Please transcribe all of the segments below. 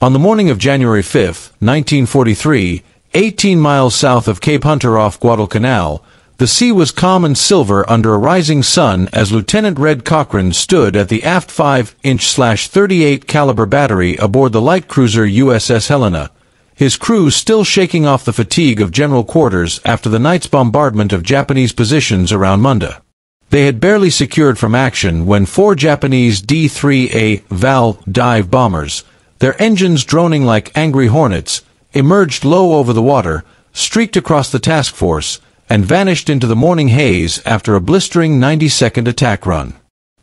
On the morning of January 5, 1943, 18 miles south of Cape Hunter off Guadalcanal, the sea was calm and silver under a rising sun as Lieutenant Red Cochran stood at the aft 5-inch-38 caliber battery aboard the light cruiser USS Helena, his crew still shaking off the fatigue of general quarters after the night's bombardment of Japanese positions around Munda. They had barely secured from action when four Japanese D-3A Val dive bombers, their engines droning like angry hornets, emerged low over the water, streaked across the task force, and vanished into the morning haze after a blistering 90-second attack run.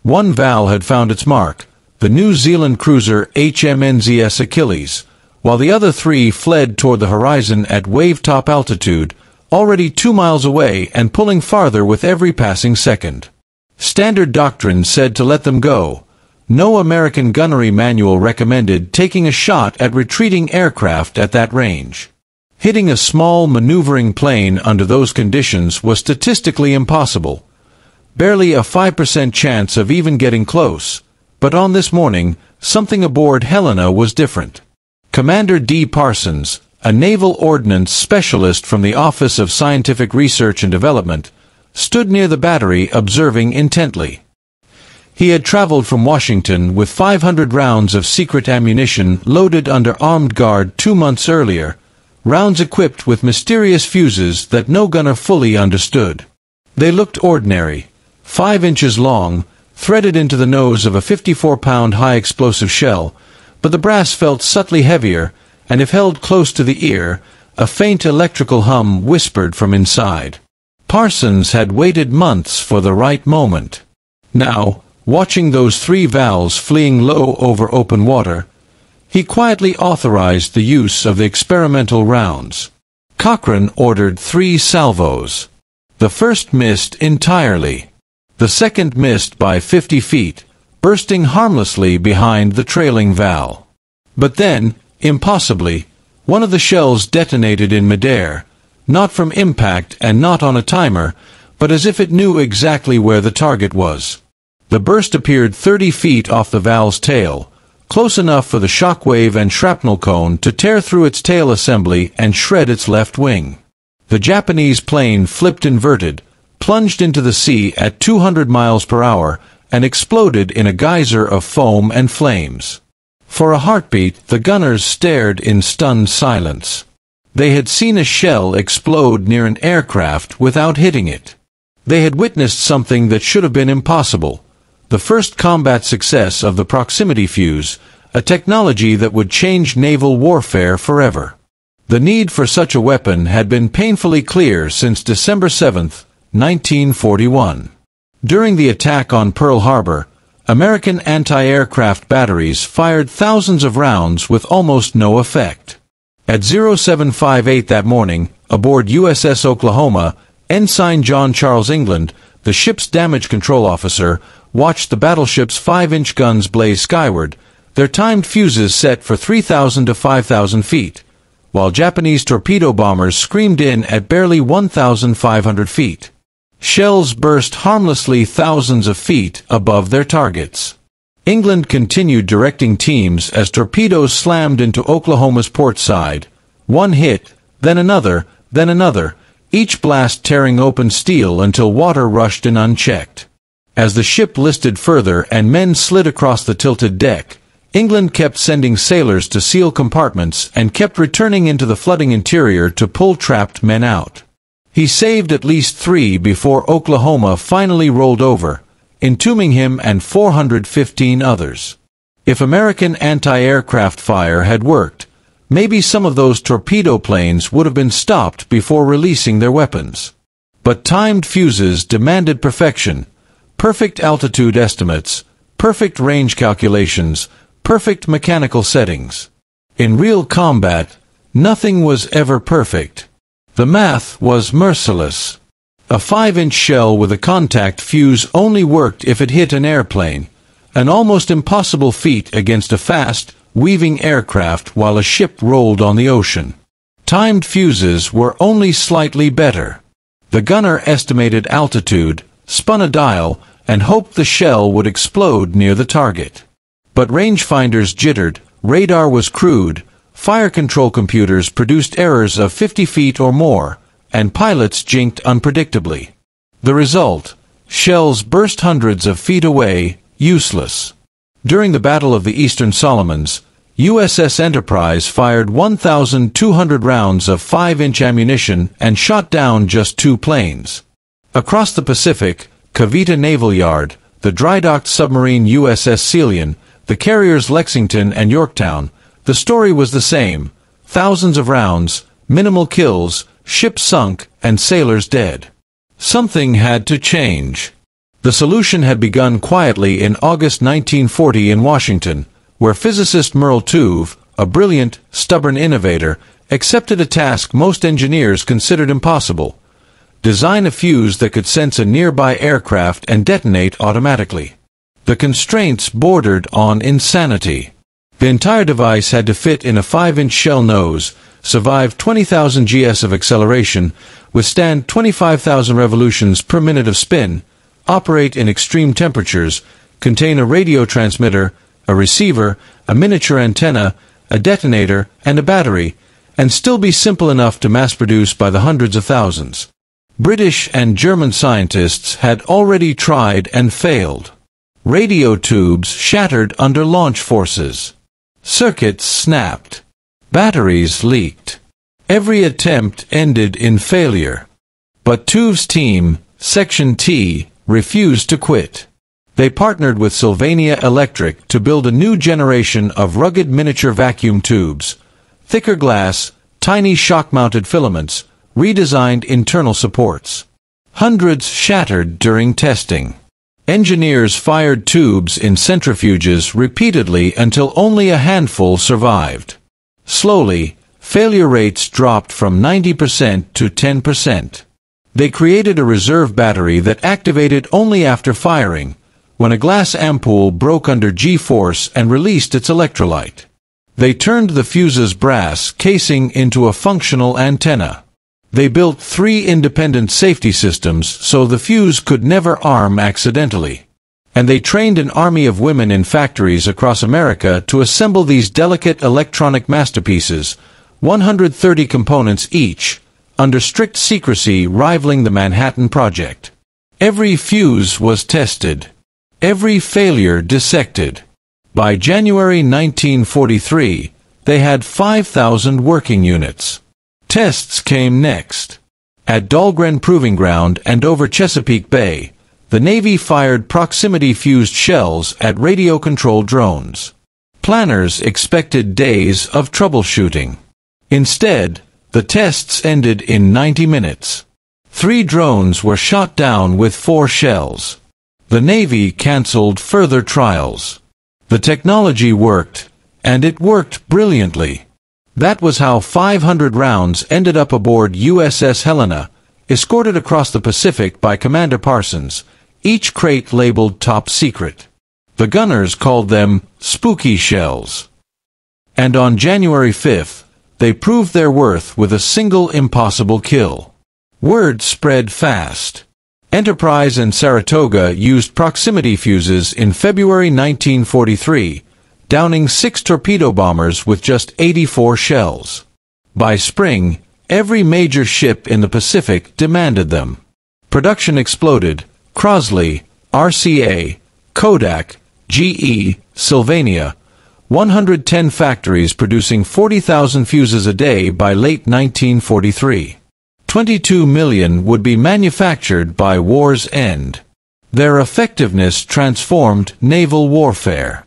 One Val had found its mark, the New Zealand cruiser HMNZS Achilles, while the other three fled toward the horizon at wave-top altitude, already two miles away and pulling farther with every passing second. Standard doctrine said to let them go. No American gunnery manual recommended taking a shot at retreating aircraft at that range. Hitting a small maneuvering plane under those conditions was statistically impossible. Barely a 5% chance of even getting close. But on this morning, something aboard Helena was different. Commander Deak Parsons, a naval ordnance specialist from the Office of Scientific Research and Development, stood near the battery observing intently. He had traveled from Washington with 500 rounds of secret ammunition loaded under armed guard two months earlier, rounds equipped with mysterious fuses that no gunner fully understood. They looked ordinary, five inches long, threaded into the nose of a 54-pound high-explosive shell, but the brass felt subtly heavier, and if held close to the ear, a faint electrical hum whispered from inside. Parsons had waited months for the right moment. Now, watching those three Vals fleeing low over open water, he quietly authorized the use of the experimental rounds. Cochran ordered three salvos. The first missed entirely. The second missed by 50 feet, bursting harmlessly behind the trailing Val. But then, impossibly, one of the shells detonated in midair, not from impact and not on a timer, but as if it knew exactly where the target was. The burst appeared 30 feet off the Val's tail, close enough for the shockwave and shrapnel cone to tear through its tail assembly and shred its left wing. The Japanese plane flipped inverted, plunged into the sea at 200 miles per hour, and exploded in a geyser of foam and flames. For a heartbeat, the gunners stared in stunned silence. They had seen a shell explode near an aircraft without hitting it. They had witnessed something that should have been impossible, the first combat success of the proximity fuse, a technology that would change naval warfare forever. The need for such a weapon had been painfully clear since December 7, 1941. During the attack on Pearl Harbor, American anti-aircraft batteries fired thousands of rounds with almost no effect. At 0758 that morning, aboard USS Oklahoma, Ensign John Charles England, the ship's damage control officer, watched the battleship's 5-inch guns blaze skyward, their timed fuses set for 3,000 to 5,000 feet, while Japanese torpedo bombers screamed in at barely 1,500 feet. Shells burst harmlessly thousands of feet above their targets. England continued directing teams as torpedoes slammed into Oklahoma's port side. One hit, then another, then another, each blast tearing open steel until water rushed in unchecked. As the ship listed further and men slid across the tilted deck, England kept sending sailors to seal compartments and kept returning into the flooding interior to pull trapped men out. He saved at least three before Oklahoma finally rolled over, entombing him and 415 others. If American anti-aircraft fire had worked, maybe some of those torpedo planes would have been stopped before releasing their weapons. But timed fuses demanded perfection, perfect altitude estimates, perfect range calculations, perfect mechanical settings. In real combat, nothing was ever perfect. The math was merciless. A 5-inch shell with a contact fuse only worked if it hit an airplane, an almost impossible feat against a fast, weaving aircraft while a ship rolled on the ocean. Timed fuses were only slightly better. The gunner estimated altitude, spun a dial, and hoped the shell would explode near the target. But rangefinders jittered, radar was crude, fire control computers produced errors of 50 feet or more, and pilots jinked unpredictably. The result, shells burst hundreds of feet away, useless. During the Battle of the Eastern Solomons, USS Enterprise fired 1,200 rounds of 5-inch ammunition and shot down just two planes. Across the Pacific, Cavite Naval Yard, the dry-docked submarine USS Sealion, the carriers Lexington and Yorktown, the story was the same. Thousands of rounds, minimal kills, ships sunk, and sailors dead. Something had to change. The solution had begun quietly in August 1940 in Washington, where physicist Merle Tuve, a brilliant, stubborn innovator, accepted a task most engineers considered impossible. Design a fuse that could sense a nearby aircraft and detonate automatically. The constraints bordered on insanity. The entire device had to fit in a 5-inch shell nose, survive 20,000 gs of acceleration, withstand 25,000 revolutions per minute of spin, operate in extreme temperatures, contain a radio transmitter, a receiver, a miniature antenna, a detonator, and a battery, and still be simple enough to mass produce by the hundreds of thousands. British and German scientists had already tried and failed. Radio tubes shattered under launch forces. Circuits snapped. Batteries leaked. Every attempt ended in failure. But Tuve's team, Section T, refused to quit. They partnered with Sylvania Electric to build a new generation of rugged miniature vacuum tubes, thicker glass, tiny shock-mounted filaments, redesigned internal supports. Hundreds shattered during testing. Engineers fired tubes in centrifuges repeatedly until only a handful survived. Slowly, failure rates dropped from 90% to 10%. They created a reserve battery that activated only after firing, when a glass ampoule broke under G-force and released its electrolyte. They turned the fuse's brass casing into a functional antenna. They built three independent safety systems so the fuse could never arm accidentally. And they trained an army of women in factories across America to assemble these delicate electronic masterpieces, 130 components each, under strict secrecy rivaling the Manhattan Project. Every fuse was tested. Every failure dissected. By January 1943, they had 5,000 working units. Tests came next. At Dahlgren Proving Ground and over Chesapeake Bay, the Navy fired proximity-fused shells at radio-controlled drones. Planners expected days of troubleshooting. Instead, the tests ended in 90 minutes. Three drones were shot down with four shells. The Navy canceled further trials. The technology worked, and it worked brilliantly. That was how 500 rounds ended up aboard USS Helena, escorted across the Pacific by Commander Parsons, each crate labeled Top Secret. The gunners called them Spooky Shells. And on January 5th, they proved their worth with a single impossible kill. Word spread fast. Enterprise and Saratoga used proximity fuses in February 1943, downing six torpedo bombers with just 84 shells. By spring, every major ship in the Pacific demanded them. Production exploded. Crosley, RCA, Kodak, GE, Sylvania, 110 factories producing 40,000 fuses a day by late 1943. 22 million would be manufactured by war's end. Their effectiveness transformed naval warfare.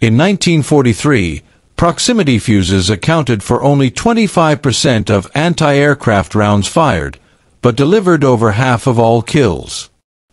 In 1943, proximity fuses accounted for only 25% of anti-aircraft rounds fired, but delivered over half of all kills.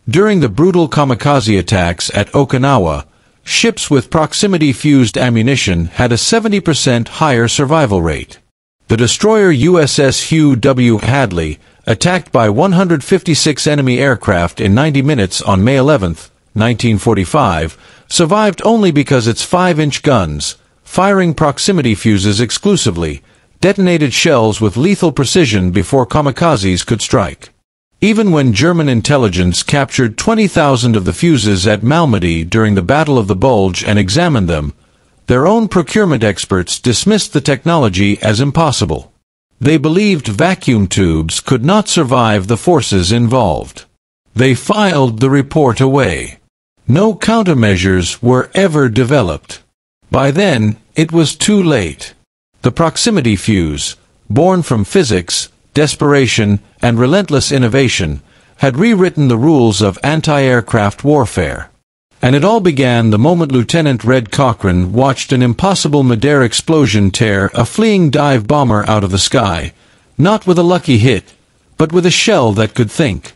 During the brutal kamikaze attacks at Okinawa, ships with proximity-fused ammunition had a 70% higher survival rate. The destroyer USS Hugh W. Hadley, attacked by 156 enemy aircraft in 90 minutes on May 11, 1945, survived only because its 5-inch guns, firing proximity fuses exclusively, detonated shells with lethal precision before kamikazes could strike. Even when German intelligence captured 20,000 of the fuses at Malmedy during the Battle of the Bulge and examined them, their own procurement experts dismissed the technology as impossible. They believed vacuum tubes could not survive the forces involved. They filed the report away. No countermeasures were ever developed. By then, it was too late. The proximity fuse, born from physics, desperation, and relentless innovation, had rewritten the rules of anti-aircraft warfare. And it all began the moment Lieutenant Red Cochran watched an impossible Midair explosion tear a fleeing dive bomber out of the sky, not with a lucky hit, but with a shell that could think.